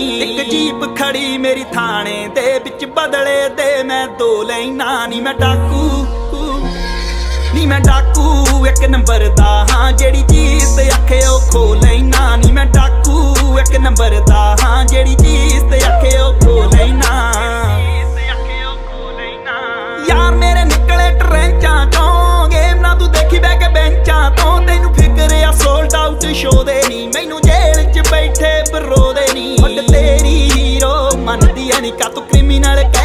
ਇੱਕ ਜੀਪ ਖੜੀ ਮੇਰੀ ਥਾਣੇ ਦੇ ਵਿੱਚ ਬਦਲੇ ਦੇ ਮੈਂ ਦੋ ਲੈਣਾ ਨਹੀਂ ਮੈਂ ਡਾਕੂ ਨਹੀਂ ਮੈਂ ਡਾਕੂ। ਇੱਕ ਨੰਬਰ ਦਾ ਹਾਂ, ਜਿਹੜੀ ਚੀਜ਼ ਤੇ ਆਖੇ ਉਹ ਖੋ ਲੈਣਾ ਨਹੀਂ ਮੈਂ ਡਾਕੂ। ਇੱਕ ਨੰਬਰ ਦਾ ਹਾਂ, ਜਿਹੜੀ ਚੀਜ਼ ਐ ਨਹੀਂ ਕਾ ਤੂੰ ਕ੍ਰਿਮੀਨਲ ਕਹਿ